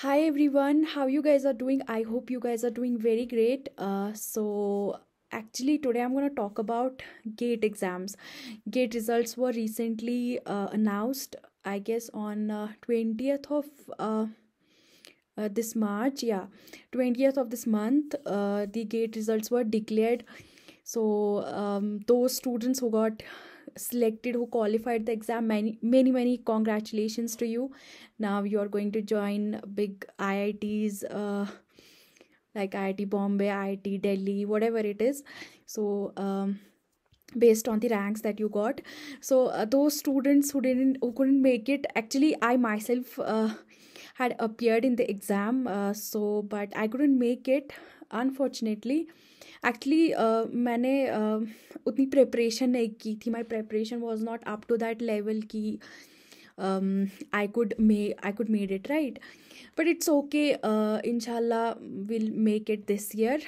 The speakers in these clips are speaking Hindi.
Hi everyone, how you guys are doing? I hope you guys are doing very great. Uh, so actually today I'm going to talk about GATE exams. GATE results were recently uh, announced, I guess on uh, 20th of uh, uh, this March. Yeah, 20th of this month, uh, the GATE results were declared. So um, those students who got selected who qualified the exam. Many many many congratulations to you. Now you are going to join big iits uh, like iit bombay iit delhi whatever it is. So um, based on the ranks that you got. So uh, those students who didn't who couldn't make it actually i myself uh, had appeared in the exam uh, so but i couldn't make it unfortunately actually uh, मैंने uh, उतनी प्रिपरेशन नहीं की थी। My preparation was not up to that level की I could may I could made it right but it's okay इनशाला will make it this year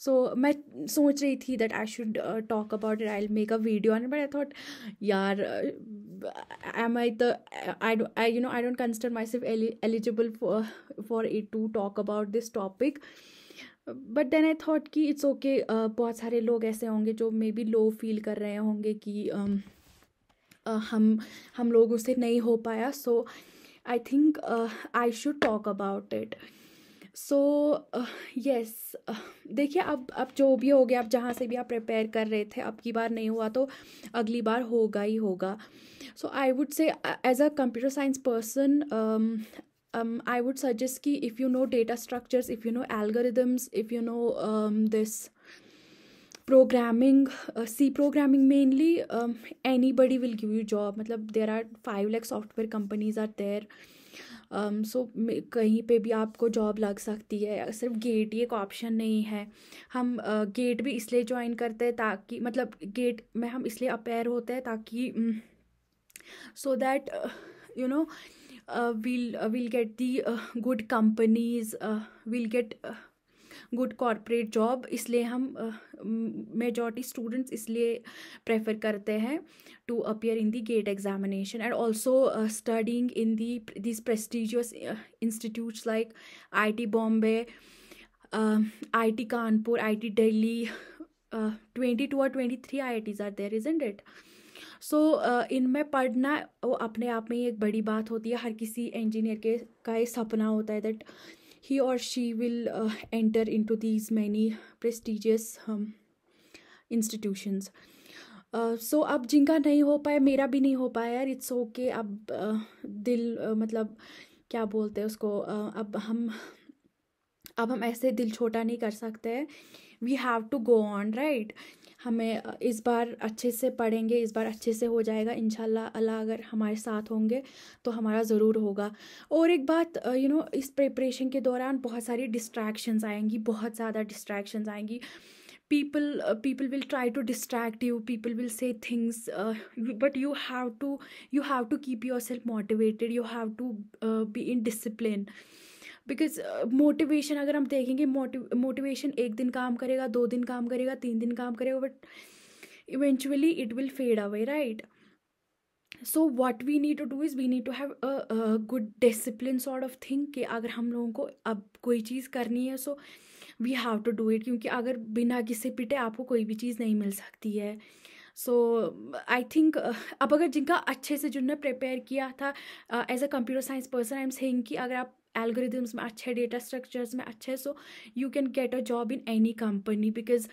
so मैं सोच रही थी that I should talk about it I make a video on but I thought यार am I the I I you know I don't consider my self eligible for for it to talk about this topic but then I thought कि इट्स ओके बहुत सारे लोग ऐसे होंगे जो मे बी लो फील कर रहे होंगे कि um, uh, हम हम लोगों से नहीं हो पाया. So I think I should talk about it so yes uh, uh, देखिए अब अब जो भी हो गया, अब जहाँ से भी आप प्रिपेयर कर रहे थे, अब की बार नहीं हुआ तो अगली बार होगा ही होगा। So I would say as a computer science person I would suggest कि if you know data structures if you know algorithms if you know this programming C programming mainly anybody will give you job मतलब there are five lakh software companies are there so um, कहीं पे भी आपको जॉब लग सकती है सिर्फ़ गेट ही एक ऑप्शन नहीं है। हम गेट uh, भी इसलिए ज्वाइन करते हैं ताकि मतलब गेट में हम इसलिए अपेयर होते हैं ताकि so that you know we'll we'll get the good companies uh, get good corporate job इसलिए हम मेजॉरिटी स्टूडेंट्स इसलिए प्रेफर करते हैं to appear in the GATE examination and also studying in the this prestigious institutes like I T Bombay I T Kanpur I T Delhi twenty two और twenty three I I Ts are there isn't it so इनमें पढ़ना, वो अपने आप में ही एक बड़ी बात होती है, हर किसी इंजीनियर के, का ये सपना होता है दैट ही और she will enter in to these many prestigious institutions so अब जिनका नहीं हो पाया मेरा भी नहीं हो पाया यार इट्स ओके अब uh, दिल uh, मतलब क्या बोलते हैं उसको uh, अब हम अब हम ऐसे दिल छोटा नहीं कर सकते we have to go on right हमें इस बार अच्छे से पढ़ेंगे इस बार अच्छे से हो जाएगा इनशाला अल्लाह अगर हमारे साथ होंगे तो हमारा ज़रूर होगा और एक बात यू नो इस प्रिपरेशन के दौरान बहुत सारी डिस्ट्रैक्शंस आएँगी बहुत ज़्यादा डिस्ट्रैक्शंस आएँगी people uh, people will try to distract you people will say things uh, but you have to you have to keep yourself motivated you have to uh, be in discipline because motivation uh, अगर हम देखेंगे मोटिवेशन एक दिन काम करेगा दो दिन काम करेगा तीन दिन काम करेगा but eventually it will fade away right so what we need to do is we need to have a good discipline sort of thing कि अगर हम लोगों को अब कोई चीज़ करनी है so we have to do it क्योंकि अगर बिना किसी पिटे आपको कोई भी चीज़ नहीं मिल सकती है। सो आई थिंक अब अगर जिनका अच्छे से जिनने प्रिपेयर किया था as a computer science person I am saying कि अगर आप एल्गोरिदम्स में अच्छे डेटा स्ट्रक्चर्स में अच्छे so you can get a job in any company because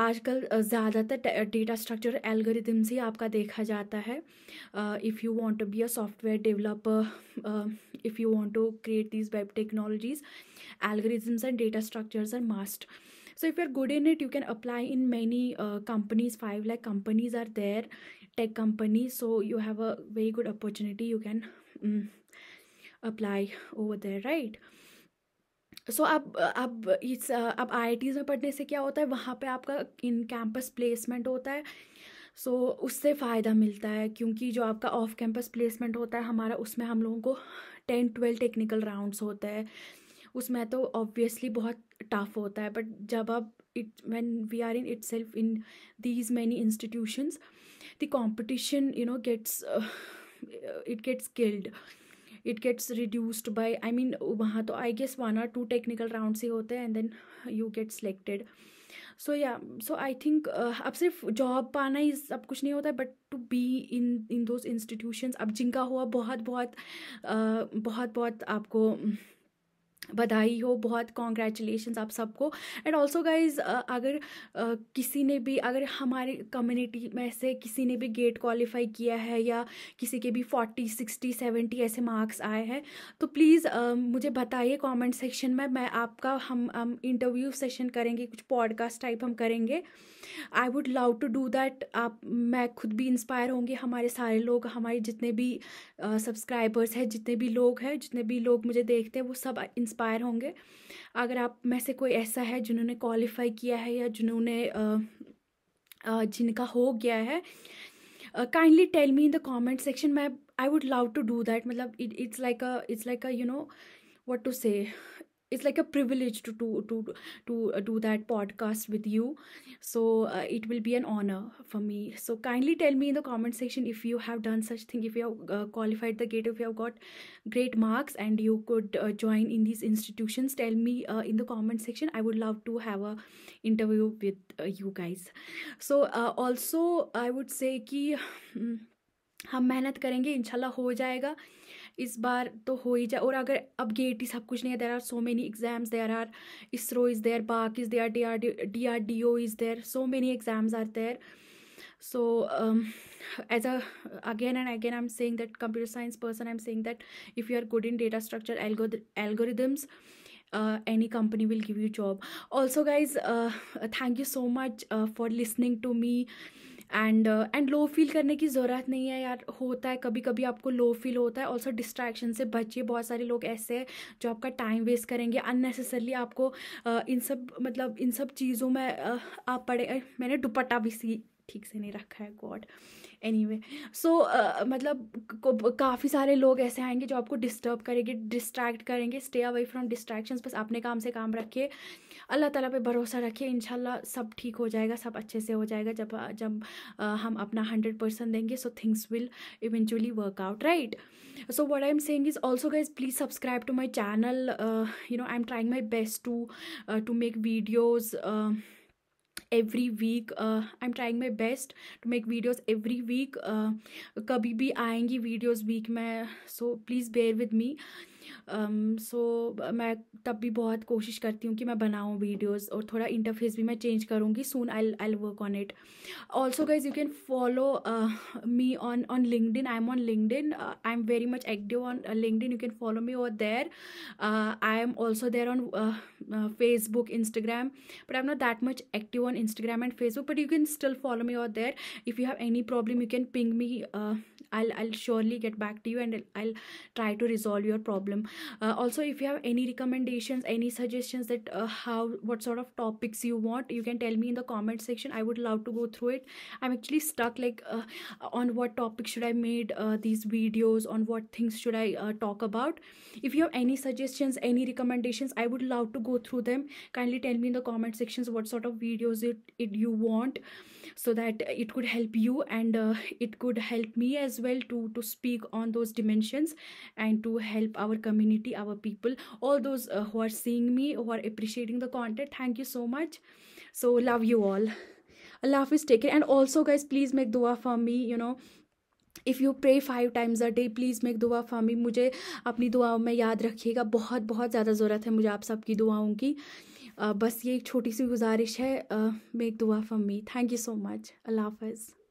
आजकल ज़्यादातर डेटा स्ट्रक्चर एल्गोरिदम्स ही आपका देखा जाता है। If you want to be a software developer if you want to create these web technologies algorithms and data structures are must. So if you're good in it you can apply in many uh, companies five like companies are there tech companies so you have a very good opportunity you can um, apply over there right so अब अब इस अब आई में पढ़ने से क्या होता है वहाँ पे आपका इन कैंपस प्लेसमेंट होता है सो उससे फ़ायदा मिलता है क्योंकि जो आपका ऑफ़ कैंपस प्लेसमेंट होता है हमारा उसमें हम लोगों को टेन ट्वेल्व टेक्निकल राउंड्स होते हैं उसमें तो ऑब्वियसली बहुत टफ होता है बट जब आप it when we are in itself in these many institutions the competition you know gets it gets killed it gets reduced by I mean वहाँ तो I guess one or two technical round से होते हैं and then you get selected so या सो आई थिंक अब सिर्फ़ जॉब पाना ही सब कुछ नहीं होता है but to be in in those institutions अब जिनका हुआ बहुत बहुत uh, बहुत बहुत आपको बधाई हो बहुत कॉन्ग्रेचुलेशन आप सबको। एंड ऑल्सो गाइज़ अगर uh, किसी ने भी अगर हमारे कम्युनिटी में से किसी ने भी गेट क्वालिफाई किया है या किसी के भी फोर्टी सिक्सटी सेवेंटी ऐसे मार्क्स आए हैं तो प्लीज़ uh, मुझे बताइए कमेंट सेक्शन में। मैं आपका हम हम इंटरव्यू सेशन करेंगे कुछ पॉडकास्ट टाइप हम करेंगे। I would love to do that आप मैं खुद भी इंस्पायर होंगे। हमारे सारे लोग हमारे जितने भी सब्सक्राइबर्स uh, हैं जितने भी लोग हैं जितने भी लोग मुझे देखते हैं वो सब इंस्पायर होंगे। अगर आप में से कोई ऐसा है जिन्होंने क्वालिफाई किया है या जिन्होंने जिनका हो गया है kindly tell me in the comment section मैं I would love to do that मतलब it it's like a it's like a you know what to say? it's like a privilege to to to to uh, do that podcast with you so uh, it will be an honor for me so kindly tell me in the comment section if you have done such thing if you have uh, qualified the gate if you have got great marks and you could uh, join in these institutions tell me uh, in the comment section i would love to have a interview with uh, you guys so also i would say ki hmm, हम मेहनत करेंगे इंशाल्लाह हो जाएगा इस बार तो हो ही जाए। और अगर अब गेट ही सब कुछ नहीं है there are so many exams there are ISRO is there बाक is there D R D D R D O is there so many exams are there so as again and again I am saying that computer science person I am saying that if you are good in data structure algorithms any company will give you job also guys thank you so much for listening to me and and low feel करने की ज़रूरत नहीं है यार। होता है कभी कभी आपको लो फील होता है। ऑल्सो डिस्ट्रैक्शन से बचिए। बहुत सारे लोग ऐसे हैं जो आपका टाइम वेस्ट करेंगे। अननेसेसरली आपको uh, इन सब मतलब इन सब चीज़ों में uh, आप पढ़े मैंने दुपट्टा भी सी ठीक से नहीं रखा है गॉड। एनी वे सो मतलब काफ़ी सारे लोग ऐसे आएँगे जो आपको डिस्टर्ब करेंगे डिस्ट्रैक्ट करेंगे स्टे अवे फ्रॉम डिस्ट्रैक्शन बस अपने काम से काम रखिए। अल्लाह ताला पे भरोसा रखिए इंशाल्लाह सब ठीक हो जाएगा सब अच्छे से हो जाएगा। जब जब हम अपना हंड्रेड परसेंट देंगे so things will eventually work out right so what I am is is also guys please subscribe to my channel you know I am trying my best to to make uh, every week I am trying my best to make videos every week कभी भी आएँगी वीडियोज़ वीक में so please bear with me so um, so, मैं तब भी बहुत कोशिश करती हूँ कि मैं बनाऊँ वीडियोज़ और थोड़ा इंटरफेस भी मैं चेंज करूँगी। Soon I I work on it also guys you can follow me on on LinkedIn I am on LinkedIn I am very much active on LinkedIn you can follow me or there I am also there on Facebook Instagram but I am not that much active on Instagram and Facebook but you can still follow me or there if you have any problem you can ping me i'll i'll surely get back to you and i'll, try to resolve your problem. Uh, also if you have any recommendations any suggestions that uh, how what sort of topics you want you can tell me in the comment section. I would love to go through it. I'm actually stuck like uh, on what topic should i made uh, these videos on what things should i uh, talk about. If you have any suggestions any recommendations i would love to go through them. Kindly tell me in the comment sections what sort of videos it, it you want so that it could help you and uh, it could help me as well to to speak on those dimensions and to help our community our people all those uh, who are seeing me who are appreciating the content thank you so much so love you all allah hafiz take care and also guys please make dua for me you know if you pray five times a day please make दुआ फामी मुझे अपनी दुआओं में याद रखिएगा बहुत बहुत ज़्यादा ज़रूरत है मुझे आप सबकी दुआओं की बस ये एक छोटी सी गुजारिश है मेक दुआ for me thank you so much Allah half